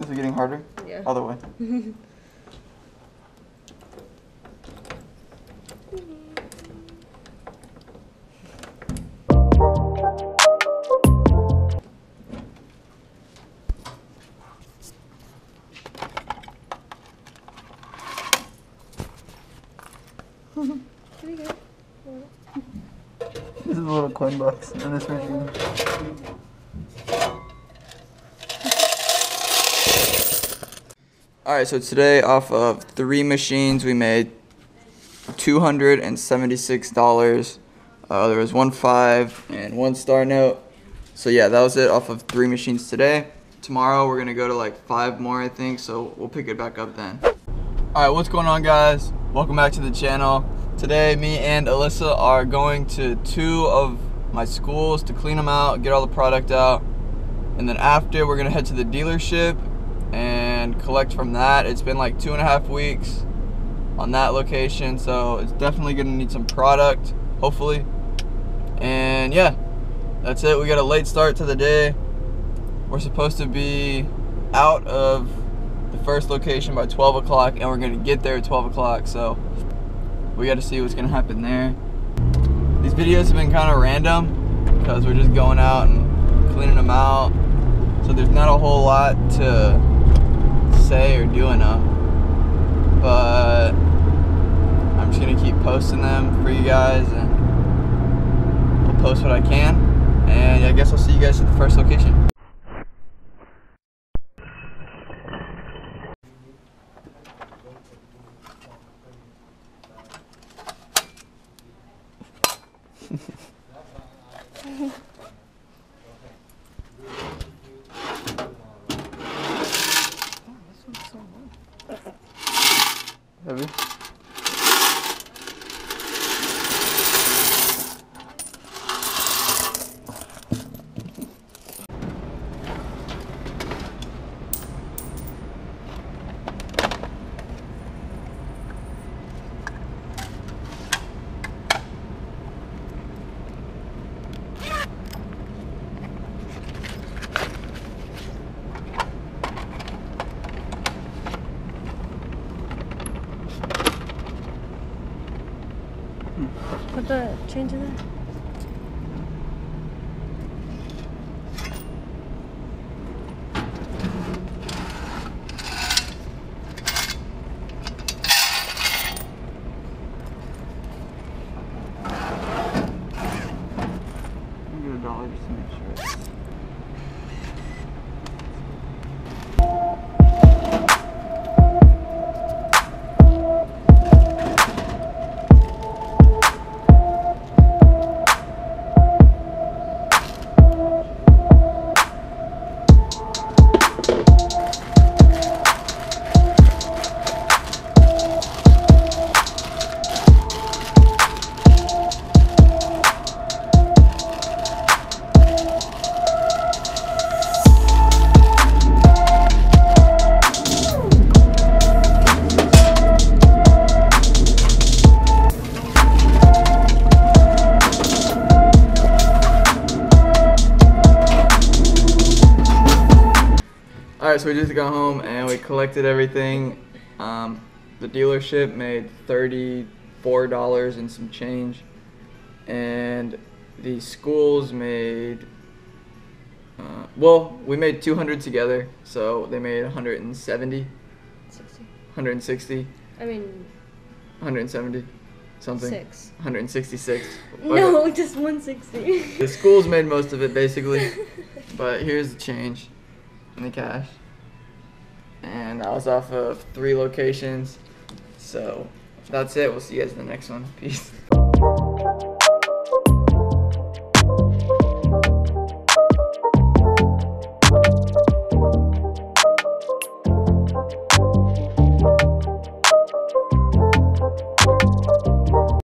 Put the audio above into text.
Is it getting harder? Yeah. Other way. This is a little coin box in this machine. Alright, so today off of three machines we made $276. Uh, there was one five and one star note. So yeah, that was it off of three machines today. Tomorrow we're gonna go to like five more I think, so we'll pick it back up then. Alright, what's going on guys? Welcome back to the channel. Today me and Alyssa are going to two of my schools to clean them out, get all the product out. And then after we're gonna head to the dealership and collect from that. It's been like two and a half weeks on that location, so it's definitely gonna need some product, hopefully. And yeah, that's it. We got a late start to the day. We're supposed to be out of the first location by 12 o'clock, and we're gonna get there at 12 o'clock, so we gotta see what's gonna happen there. These videos have been kind of random because we're just going out and cleaning them out. So there's not a whole lot to say or do enough. But I'm just gonna keep posting them for you guys and I'll post what I can. And I guess I'll see you guys at the first location. The change in there. Dollar just to make sure. So we just got home and we collected everything. Um, the dealership made $34 and some change. And the schools made, uh, well, we made 200 together. So they made 170, 60. 160, I mean, 170, something. six. 166. No, just 160. The schools made most of it basically. But here's the change in the cash. And I was off of three locations. So that's it. We'll see you guys in the next one. Peace.